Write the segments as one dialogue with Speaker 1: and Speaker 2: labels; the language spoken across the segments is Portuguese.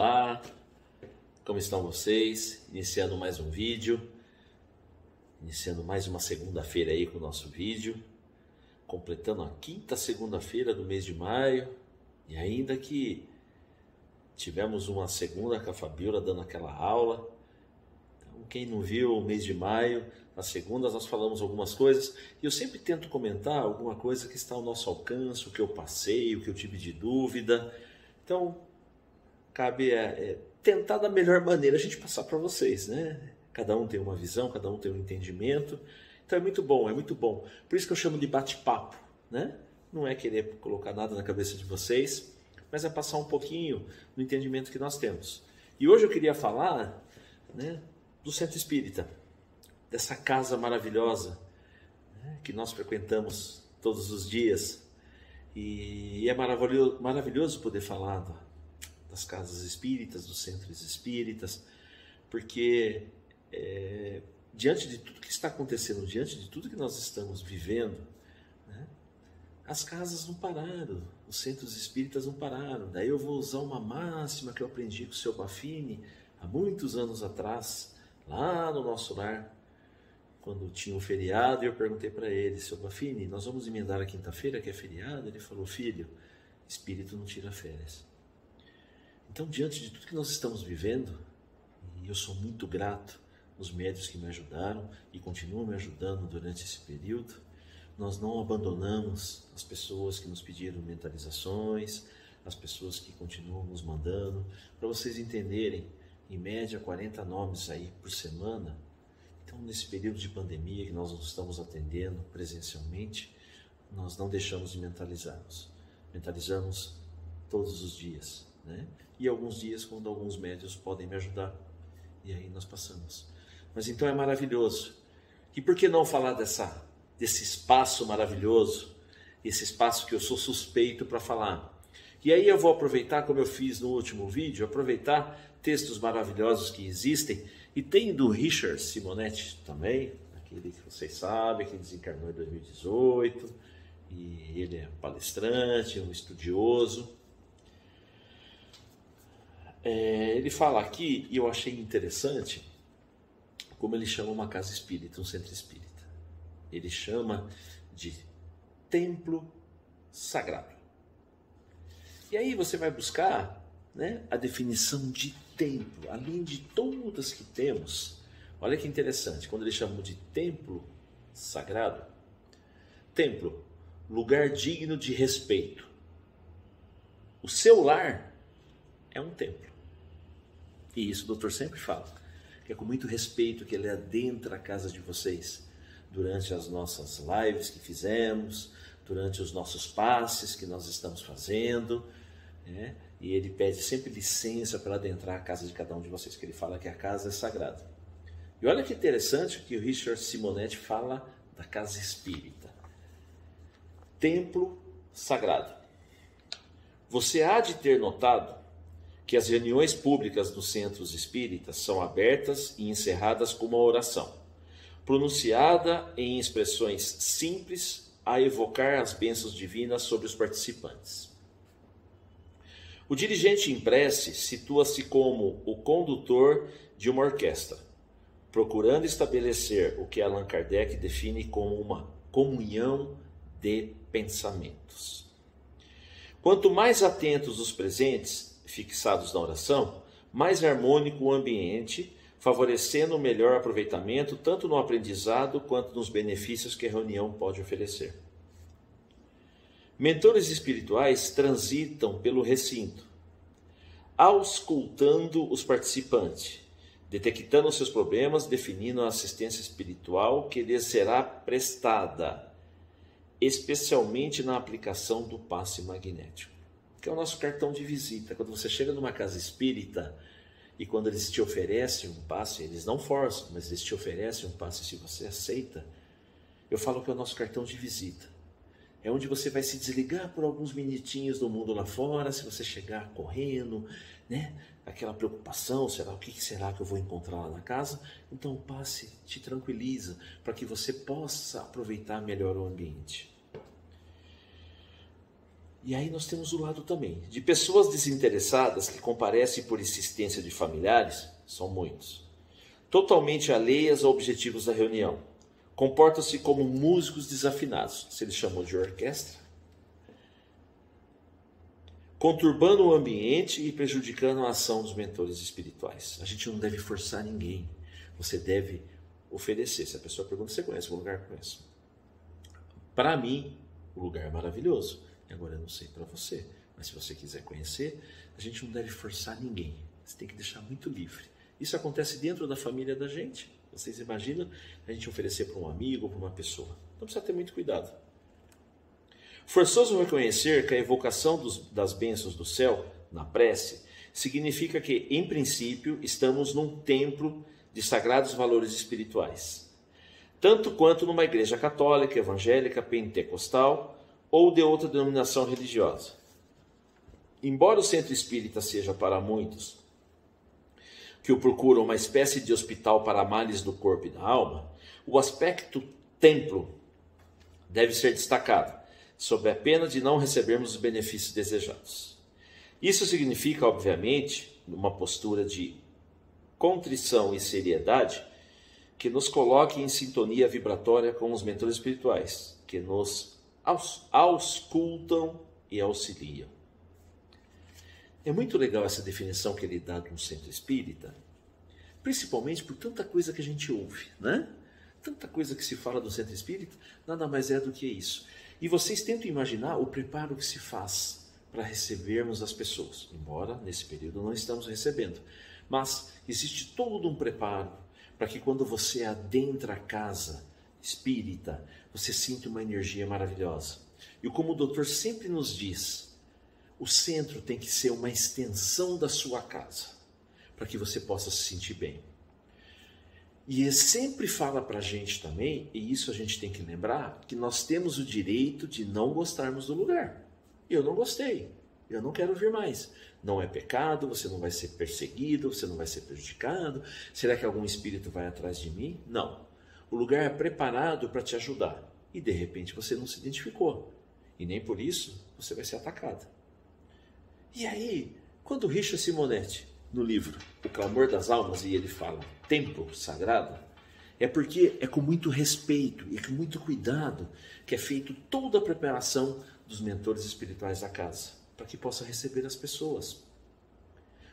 Speaker 1: Olá, como estão vocês? Iniciando mais um vídeo, iniciando mais uma segunda-feira aí com o nosso vídeo, completando a quinta segunda-feira do mês de maio e ainda que tivemos uma segunda com a Fabiola dando aquela aula. Então, quem não viu o mês de maio, nas segundas nós falamos algumas coisas e eu sempre tento comentar alguma coisa que está ao nosso alcance, o que eu passei, o que eu tive de dúvida. Então, cabe é, é, tentar da melhor maneira a gente passar para vocês, né? Cada um tem uma visão, cada um tem um entendimento. Então é muito bom, é muito bom. Por isso que eu chamo de bate-papo, né? Não é querer colocar nada na cabeça de vocês, mas é passar um pouquinho no entendimento que nós temos. E hoje eu queria falar, né, do Centro Espírita, dessa casa maravilhosa né, que nós frequentamos todos os dias. E é maravilhoso poder falar das casas espíritas, dos centros espíritas, porque é, diante de tudo que está acontecendo, diante de tudo que nós estamos vivendo, né, as casas não pararam, os centros espíritas não pararam. Daí eu vou usar uma máxima que eu aprendi com o seu Bafini há muitos anos atrás, lá no nosso lar, quando tinha um feriado, eu perguntei para ele, seu Bafini, nós vamos emendar a quinta-feira, que é feriado? Ele falou, filho, espírito não tira férias. Então, diante de tudo que nós estamos vivendo, e eu sou muito grato aos médios que me ajudaram e continuam me ajudando durante esse período, nós não abandonamos as pessoas que nos pediram mentalizações, as pessoas que continuam nos mandando, para vocês entenderem, em média 40 nomes aí por semana. Então, nesse período de pandemia que nós estamos atendendo presencialmente, nós não deixamos de mentalizarmos. Mentalizamos todos os dias, né? e alguns dias quando alguns médios podem me ajudar. E aí nós passamos. Mas então é maravilhoso. E por que não falar dessa, desse espaço maravilhoso, esse espaço que eu sou suspeito para falar? E aí eu vou aproveitar, como eu fiz no último vídeo, aproveitar textos maravilhosos que existem. E tem do Richard Simonetti também, aquele que vocês sabem, que desencarnou em 2018. E ele é palestrante, um estudioso. É, ele fala aqui, e eu achei interessante, como ele chama uma casa espírita, um centro espírita. Ele chama de templo sagrado. E aí você vai buscar né, a definição de templo, além de todas que temos. Olha que interessante, quando ele chama de templo sagrado, templo, lugar digno de respeito. O seu lar é um templo. E isso o doutor sempre fala, que é com muito respeito que ele adentra a casa de vocês durante as nossas lives que fizemos, durante os nossos passes que nós estamos fazendo, né? e ele pede sempre licença para adentrar a casa de cada um de vocês, que ele fala que a casa é sagrada. E olha que interessante que o Richard Simonetti fala da casa espírita. Templo sagrado. Você há de ter notado que as reuniões públicas dos centros espíritas são abertas e encerradas com uma oração, pronunciada em expressões simples a evocar as bênçãos divinas sobre os participantes. O dirigente em prece situa-se como o condutor de uma orquestra, procurando estabelecer o que Allan Kardec define como uma comunhão de pensamentos. Quanto mais atentos os presentes, fixados na oração, mais harmônico o ambiente, favorecendo o melhor aproveitamento tanto no aprendizado quanto nos benefícios que a reunião pode oferecer. Mentores espirituais transitam pelo recinto, auscultando os participantes, detectando seus problemas, definindo a assistência espiritual que lhes será prestada, especialmente na aplicação do passe magnético que é o nosso cartão de visita. Quando você chega numa casa espírita e quando eles te oferecem um passe, eles não forçam, mas eles te oferecem um passe se você aceita, eu falo que é o nosso cartão de visita. É onde você vai se desligar por alguns minutinhos do mundo lá fora, se você chegar correndo, né? Aquela preocupação, será o que será que eu vou encontrar lá na casa? Então o passe te tranquiliza para que você possa aproveitar melhor o ambiente. E aí nós temos o lado também de pessoas desinteressadas que comparecem por insistência de familiares, são muitos, totalmente alheias aos objetivos da reunião. Comportam-se como músicos desafinados, se eles chamam de orquestra, conturbando o ambiente e prejudicando a ação dos mentores espirituais. A gente não deve forçar ninguém. Você deve oferecer. Se a pessoa pergunta, você conhece o lugar? Conheço. Para mim, o lugar é maravilhoso. Agora eu não sei para você, mas se você quiser conhecer, a gente não deve forçar ninguém. Você tem que deixar muito livre. Isso acontece dentro da família da gente. Vocês imaginam a gente oferecer para um amigo para uma pessoa? Então precisa ter muito cuidado. Forçoso reconhecer que a evocação dos, das bênçãos do céu na prece significa que, em princípio, estamos num templo de sagrados valores espirituais, tanto quanto numa igreja católica, evangélica, pentecostal ou de outra denominação religiosa. Embora o centro espírita seja para muitos que o procuram uma espécie de hospital para males do corpo e da alma, o aspecto templo deve ser destacado sob a pena de não recebermos os benefícios desejados. Isso significa, obviamente, uma postura de contrição e seriedade que nos coloque em sintonia vibratória com os mentores espirituais, que nos auscultam e auxiliam. É muito legal essa definição que ele dá de um centro espírita, principalmente por tanta coisa que a gente ouve, né? Tanta coisa que se fala do centro espírita, nada mais é do que isso. E vocês tentam imaginar o preparo que se faz para recebermos as pessoas, embora nesse período não estamos recebendo. Mas existe todo um preparo para que quando você adentra a casa espírita, você sinta uma energia maravilhosa. E como o doutor sempre nos diz, o centro tem que ser uma extensão da sua casa, para que você possa se sentir bem. E ele sempre fala para a gente também, e isso a gente tem que lembrar, que nós temos o direito de não gostarmos do lugar. Eu não gostei, eu não quero vir mais. Não é pecado, você não vai ser perseguido, você não vai ser prejudicado. Será que algum espírito vai atrás de mim? Não. O lugar é preparado para te ajudar. E de repente você não se identificou. E nem por isso você vai ser atacado. E aí, quando Richard Simonetti no livro O Clamor das Almas e ele fala templo sagrado, é porque é com muito respeito e com muito cuidado que é feito toda a preparação dos mentores espirituais da casa, para que possa receber as pessoas.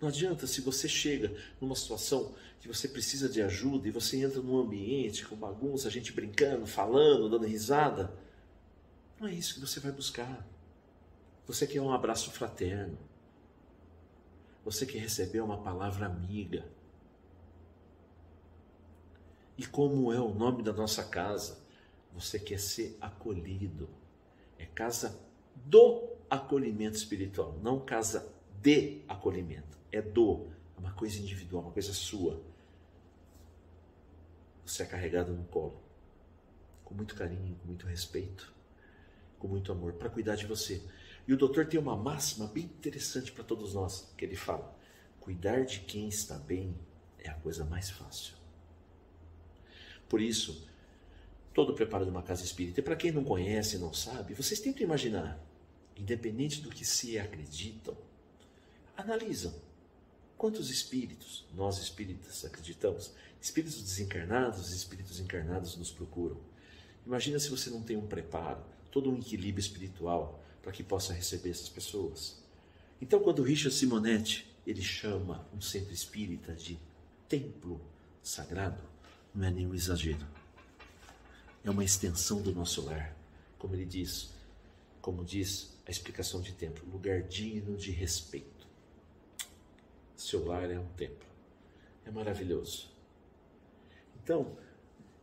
Speaker 1: Não adianta se você chega numa situação que você precisa de ajuda e você entra num ambiente com bagunça, gente brincando, falando, dando risada. Não é isso que você vai buscar. Você quer um abraço fraterno. Você quer receber uma palavra amiga. E como é o nome da nossa casa? Você quer ser acolhido. É casa do acolhimento espiritual, não casa de acolhimento. É do, é uma coisa individual, uma coisa sua. Você é carregado no colo, com muito carinho, com muito respeito, com muito amor, para cuidar de você. E o doutor tem uma máxima bem interessante para todos nós, que ele fala: cuidar de quem está bem é a coisa mais fácil. Por isso, todo preparo de uma casa espírita, e para quem não conhece, não sabe, vocês tentam imaginar, independente do que se acreditam, analisam quantos espíritos nós espíritas acreditamos, espíritos desencarnados e espíritos encarnados nos procuram. Imagina se você não tem um preparo, todo um equilíbrio espiritual para que possa receber essas pessoas. Então, quando Richard Simonetti ele chama um centro espírita de templo sagrado, não é nenhum exagero. É uma extensão do nosso lar, como ele diz, como diz a explicação de templo, lugar digno de respeito. Seu lar é um templo. É maravilhoso. Então,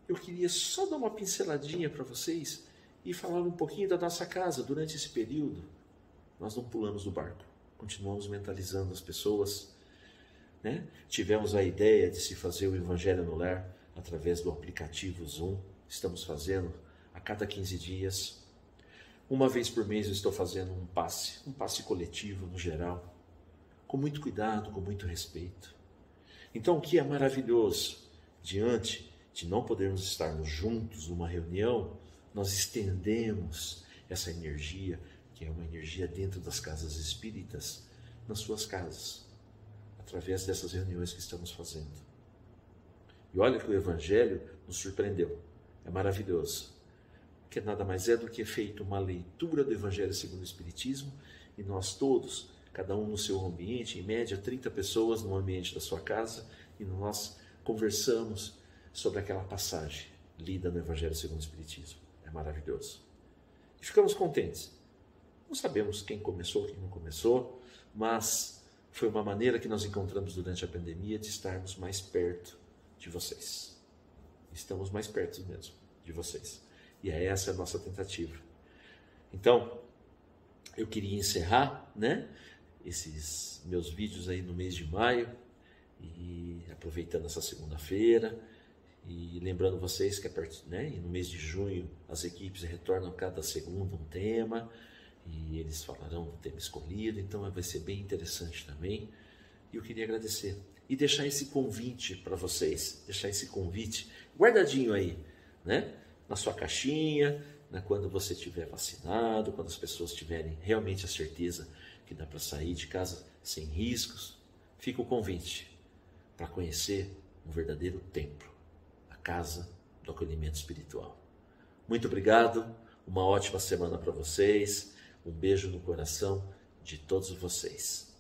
Speaker 1: eu queria só dar uma pinceladinha para vocês e falar um pouquinho da nossa casa durante esse período. Nós não pulamos do barco, continuamos mentalizando as pessoas. Né? Tivemos a ideia de se fazer o Evangelho no Lar através do aplicativo Zoom. Estamos fazendo a cada 15 dias. Uma vez por mês eu estou fazendo um passe, um passe coletivo no geral, com muito cuidado, com muito respeito. Então, o que é maravilhoso diante de não podermos estarmos juntos numa reunião, nós estendemos essa energia, que é uma energia dentro das casas espíritas, nas suas casas, através dessas reuniões que estamos fazendo. E olha que o Evangelho nos surpreendeu, é maravilhoso, que nada mais é do que feito uma leitura do Evangelho segundo o Espiritismo e nós todos, cada um no seu ambiente, em média 30 pessoas no ambiente da sua casa, e nós conversamos sobre aquela passagem lida no Evangelho segundo o Espiritismo. É maravilhoso. E ficamos contentes. Não sabemos quem começou, quem não começou, mas foi uma maneira que nós encontramos durante a pandemia de estarmos mais perto de vocês. Estamos mais perto mesmo de vocês. E é essa a nossa tentativa. Então, eu queria encerrar, né, esses meus vídeos aí no mês de maio e aproveitando essa segunda-feira e lembrando vocês que né, no mês de junho as equipes retornam cada segunda um tema e eles falarão do tema escolhido, então vai ser bem interessante também. E eu queria agradecer e deixar esse convite para vocês, deixar esse convite guardadinho aí, né, na sua caixinha, né, quando você estiver vacinado, quando as pessoas tiverem realmente a certeza que dá para sair de casa sem riscos, fica o convite para conhecer um verdadeiro templo, a casa do acolhimento espiritual. Muito obrigado, uma ótima semana para vocês, um beijo no coração de todos vocês.